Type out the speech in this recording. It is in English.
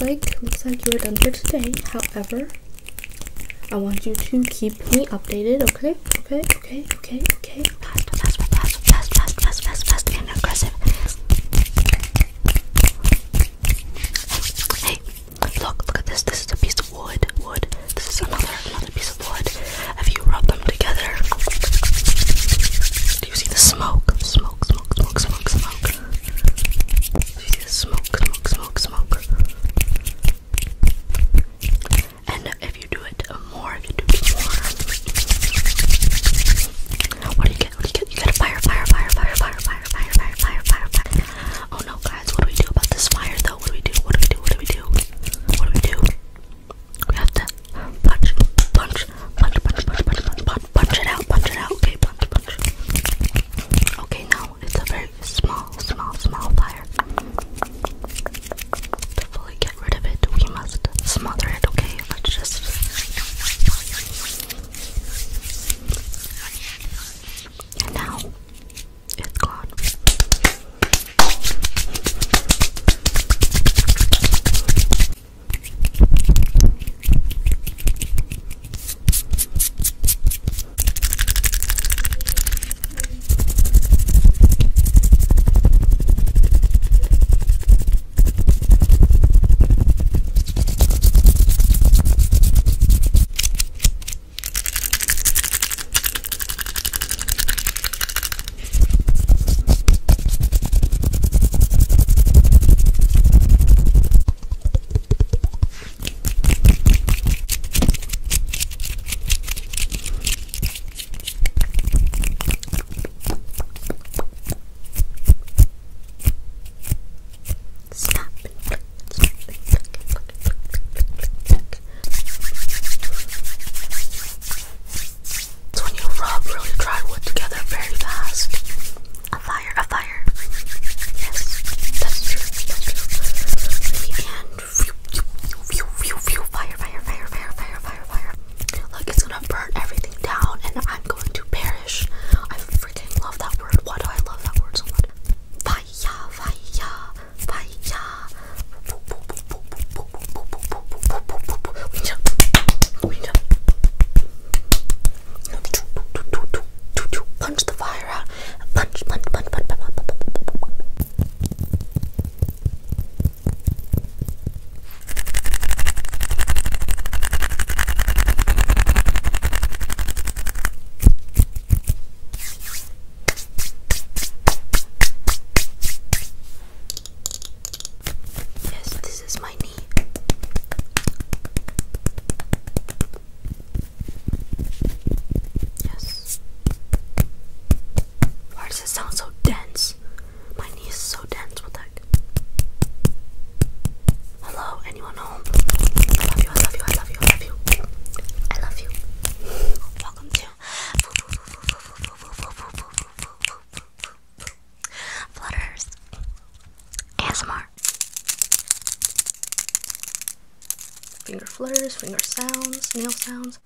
looks like looks like you are done for today. However, I want you to keep me updated. Okay, okay, okay, okay, okay. Bye. I'm anyone home. I love you, I love you, I love you, I love you. I love you. Welcome to Flutters ASMR. Finger flutters, finger sounds, nail sounds.